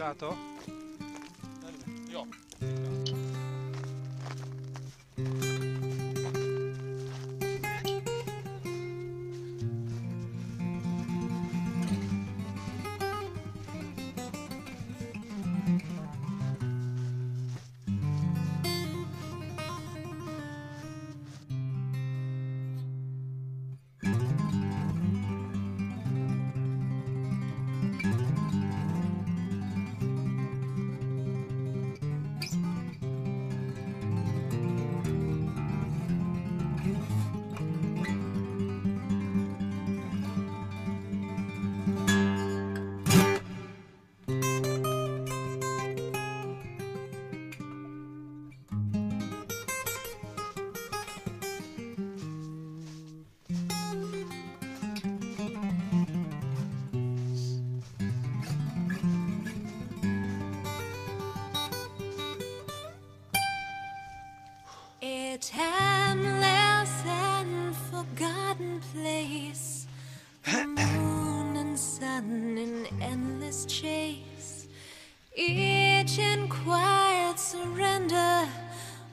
Gato. Jo. A timeless and forgotten place. moon and sun in endless chase. Each in quiet surrender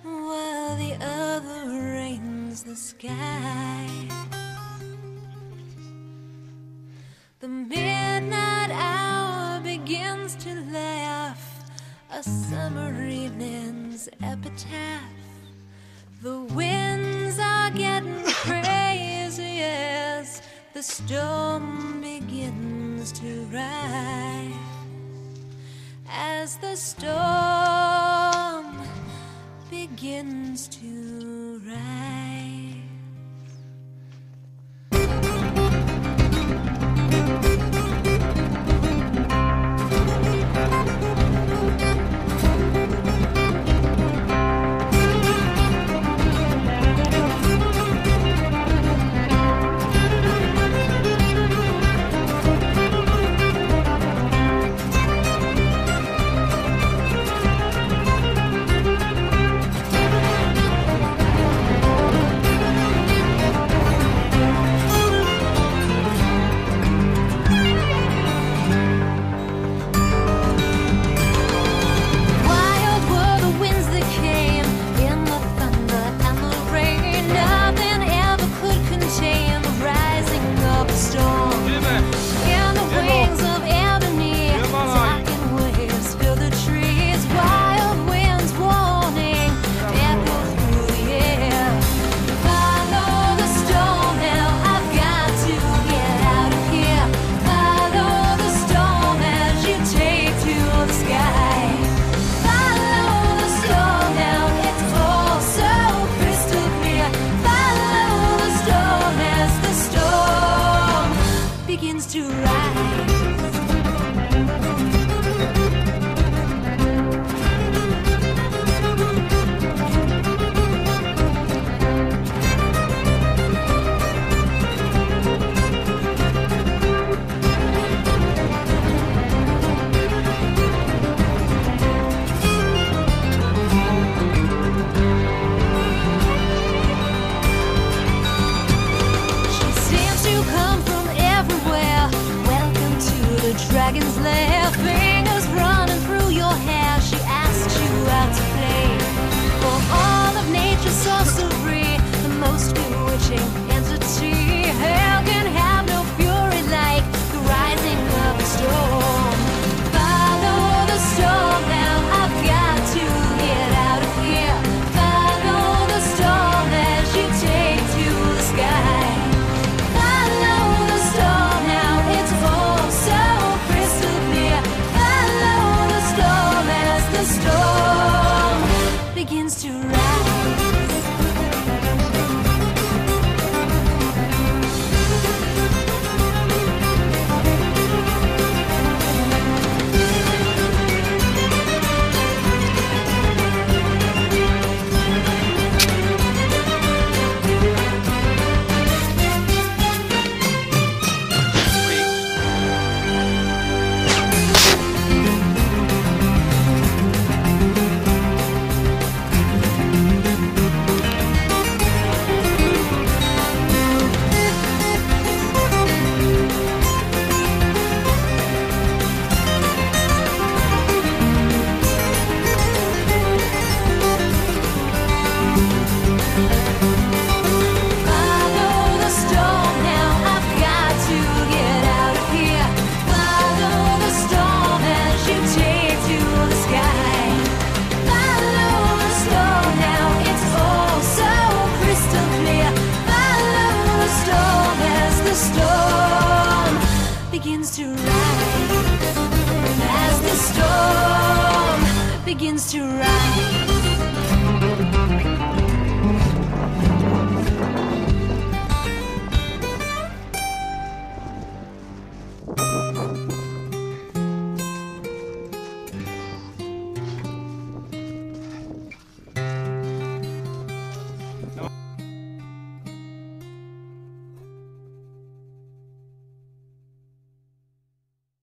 while the other reigns the sky. The midnight hour begins to laugh. A summer evening's epitaph. the storm begins to rise. As the storm begins to rise. dragon's lair, fingers running through your hair. She asks you out to play. For all of nature's sorcery, the most bewitching. storm as the storm begins to rise. As the storm begins to rise.